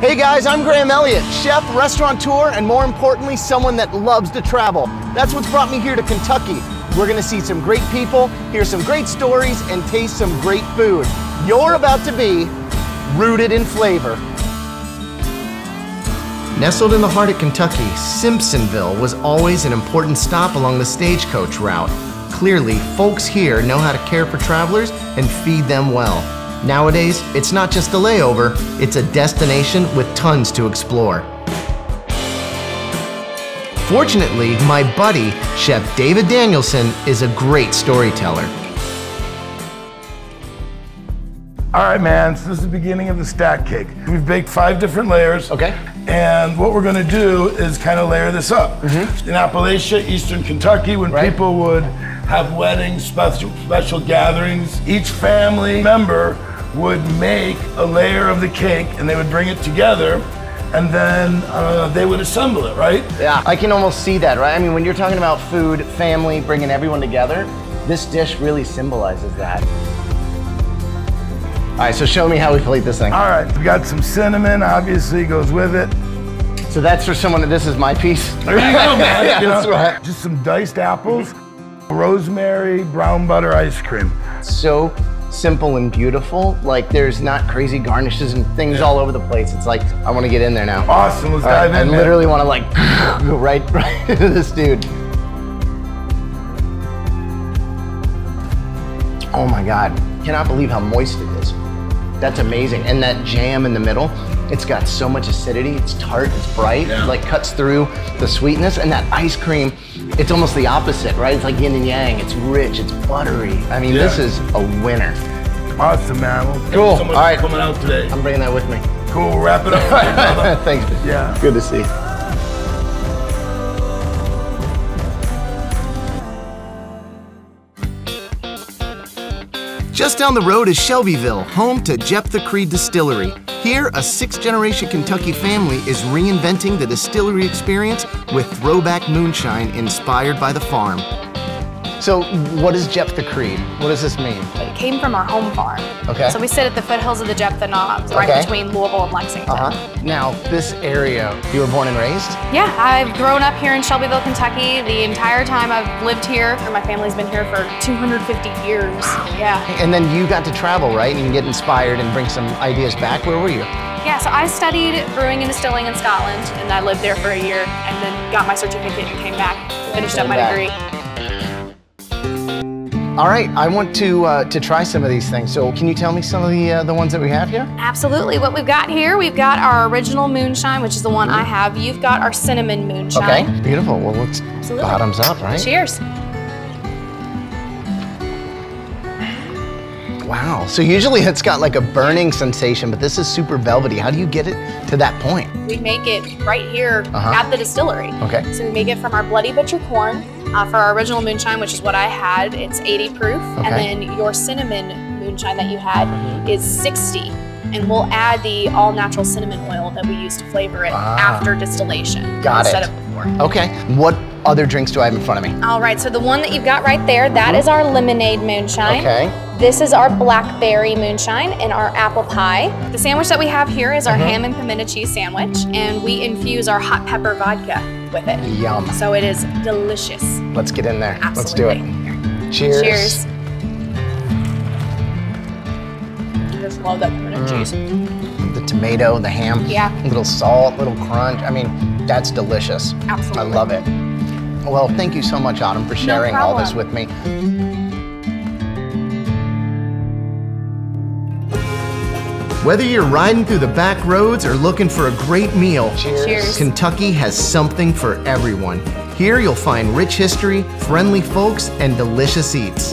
Hey guys, I'm Graham Elliot, chef, restaurateur, and more importantly, someone that loves to travel. That's what's brought me here to Kentucky. We're gonna see some great people, hear some great stories, and taste some great food. You're about to be rooted in flavor. Nestled in the heart of Kentucky, Simpsonville was always an important stop along the stagecoach route. Clearly, folks here know how to care for travelers and feed them well. Nowadays, it's not just a layover, it's a destination with tons to explore. Fortunately, my buddy, Chef David Danielson, is a great storyteller. All right, man, so this is the beginning of the stack cake. We've baked five different layers. Okay. And what we're gonna do is kind of layer this up. Mm-hmm. In Appalachia, Eastern Kentucky, when. Right. people would have weddings, special, special gatherings, each family member would make a layer of the cake and they would bring it together and then uh, they would assemble it, right? Yeah, I can almost see that, right? I mean, when you're talking about food, family, bringing everyone together, this dish really symbolizes that. All right, so show me how we plate this thing. All right, we got some cinnamon, obviously goes with it. So that's for someone that this is my piece. There you go, man. Yeah, you know, that's right. Just some diced apples, rosemary, brown butter ice cream. So simple and beautiful. Like there's not crazy garnishes and things all over the place. It's like I want to get in there now. Awesome, let's All right, dive I in. man. literally want to like go right, right into this dude. Oh my God, cannot believe how moist it is. That's amazing. And that jam in the middle, it's got so much acidity. It's tart, it's bright, Yeah. like cuts through the sweetness. And that ice cream, it's almost the opposite, right? It's like yin and yang. It's rich, it's buttery. I mean, this is a winner. Awesome, man. Well, thank Cool. you so much All right. for coming out today. I'm bringing that with me. Cool. We'll wrap it up. you. Thanks. Yeah. Good to see. Just down the road is Shelbyville, home to Jeptha Creed Distillery. Here, a sixth generation Kentucky family is reinventing the distillery experience with throwback moonshine inspired by the farm. So, what is Jeptha Creed? What does this mean? It came from our home farm. Okay. So we sit at the foothills of the Jeptha Knobs, right Okay. between Louisville and Lexington. Uh huh. Now, this area, you were born and raised? Yeah, I've grown up here in Shelbyville, Kentucky. The entire time I've lived here. My family's been here for 250 years. Yeah. And then you got to travel, right? And you can get inspired and bring some ideas back. Where were you? Yeah, so I studied brewing and distilling in Scotland, and I lived there for a year, and then got my certificate and came back, finished up my back. degree. All right, I want to uh, to try some of these things. So, can you tell me some of the uh, the ones that we have here? Absolutely. What we've got here, we've got our original moonshine, which is the one I have. You've got our cinnamon moonshine. Okay, beautiful. Well, let's Absolutely. bottoms up, right? Cheers. Wow. So usually it's got like a burning sensation, but this is super velvety. How do you get it to that point? We make it right here Uh-huh. at the distillery. Okay. So we make it from our Bloody Butcher corn. Uh, for our original moonshine, which is what I had, it's 80 proof. Okay. And then your cinnamon moonshine that you had is 60. And we'll add the all natural cinnamon oil that we use to flavor it Ah. after distillation Got instead it. of before. Okay. What other drinks do I have in front of me? All right, so the one that you've got right there, that is our lemonade moonshine. Okay. This is our blackberry moonshine and our apple pie. The sandwich that we have here is our Mm-hmm. ham and pimento cheese sandwich, and we infuse our hot pepper vodka with it. Yum. So it is delicious. Let's get in there. Let's do it. Cheers. Cheers. I just love that Mm. cheese. The tomato, the ham. Yeah. Little salt, little crunch. I mean, that's delicious. Absolutely. I love it. Well, thank you so much, Autumn, for sharing all this with me. Whether you're riding through the back roads or looking for a great meal, Cheers. Kentucky has something for everyone. Here you'll find rich history, friendly folks, and delicious eats.